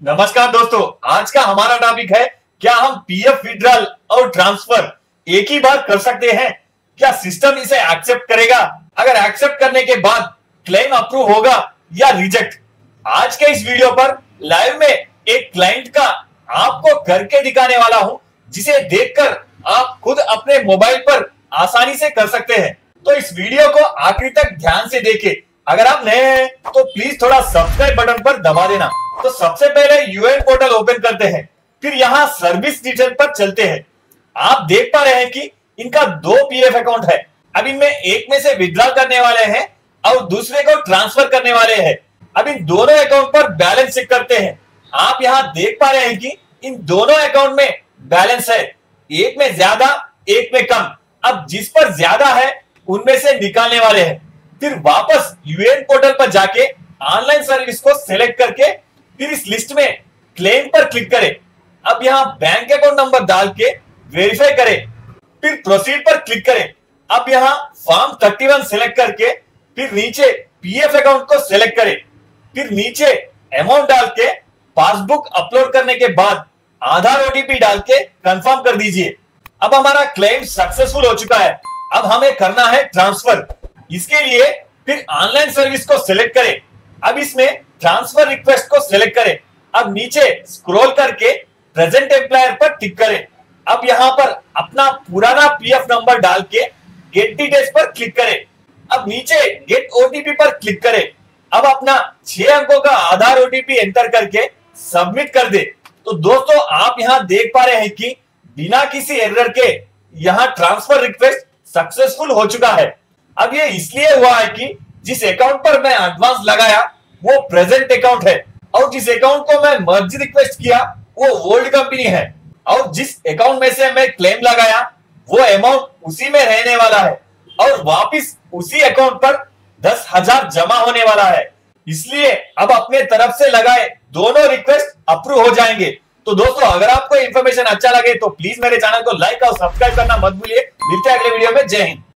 नमस्कार दोस्तों, आज का हमारा टॉपिक है, क्या हम पीएफ विड्रॉल और ट्रांसफ़र एक ही बार कर सकते हैं? क्या सिस्टम इसे एक्सेप्ट करेगा? अगर एक्सेप्ट करने के बाद क्लेम अप्रूव होगा या रिजेक्ट आज के इस वीडियो पर लाइव में एक क्लाइंट का आपको करके दिखाने वाला हूँ, जिसे देखकर आप खुद अपने मोबाइल पर आसानी से कर सकते हैं। तो इस वीडियो को आखिरी तक ध्यान से देखें। अगर आप नए हैं तो प्लीज़ थोड़ा सब्सक्राइब बटन पर दबा देना। तो सबसे पहले यूएन पोर्टल ओपन करते हैं, फिर यहाँ सर्विस डिटेल पर चलते हैं। आप देख पा रहे हैं कि इनका दो पीएफ अकाउंट है। अब इनमें एक में से विड्रॉ करने वाले हैं और दूसरे को ट्रांसफ़र करने वाले हैं। अब इन दोनों अकाउंट पर बैलेंस चेक करते हैं। आप यहाँ देख पा रहे हैं कि इन दोनों अकाउंट में बैलेंस है। एक में ज़्यादा, एक में कम। अब जिस पर ज़्यादा है, उनमें से निकालने वाले हैं। फिर वापस यूएन पोर्टल पर जाके ऑनलाइन सर्विस को सिलेक्ट करके फिर इस लिस्ट में क्लेम पर क्लिक करें। अब यहाँ बैंक अकाउंट नंबर डाल के वेरीफाई करें। फिर प्रोसीड पर क्लिक करें। अब यहाँ फॉर्म 31 सिलेक्ट करके फिर नीचे पीएफ अकाउंट को सिलेक्ट करें। फिर नीचे अमाउंट डाल के पासबुक अपलोड करने के बाद आधार ओटीपी डाल के कंफर्म कर दीजिए। अब हमारा क्लेम सक्सेसफुल हो चुका है। अब हमें करना है ट्रांसफ़र इसके लिए फिर ऑनलाइन सर्विस को सिलेक्ट करें। अब इसमें ट्रांसफ़र रिक्वेस्ट को सिलेक्ट करें। अब नीचे स्क्रॉल करके प्रेजेंट एम्प्लॉयर पर टिक करें। अब यहाँ पर अपना पुराना पीएफ नंबर डाल के गेट डिटेल्स पर क्लिक करें। अब नीचे गेट ओटीपी पर क्लिक करें। अब अपना छह अंकों का आधार ओटीपी एंटर करके सबमिट कर दे। तो दोस्तों, आप यहाँ देख पा रहे हैं कि बिना किसी एरर के यहाँ ट्रांसफ़र रिक्वेस्ट सक्सेसफुल हो चुका है। अब ये इसलिए हुआ है कि जिस अकाउंट पर मैं एडवांस लगाया वो प्रेजेंट अकाउंट है। और जिस अकाउंट को मैं मर्ज रिक्वेस्ट किया, वो ओल्ड कंपनी है। और जिस अकाउंट में से मैं क्लेम लगाया, वो अमाउंट उसी में रहने वाला है। और वापिस उसी अकाउंट पर दस हज़ार जमा होने वाला है। इसलिए अब अपने तरफ़ से लगाए दोनों रिक्वेस्ट अप्रूव हो जाएँगे। तो दोस्तों, अगर आपको इन्फॉर्मेशन अच्छा लगे तो प्लीज़ मेरे चैनल को लाइक और सब्सक्राइब करना मत भूलिए। मिलते हैं अगले वीडियो में। जय हिंद।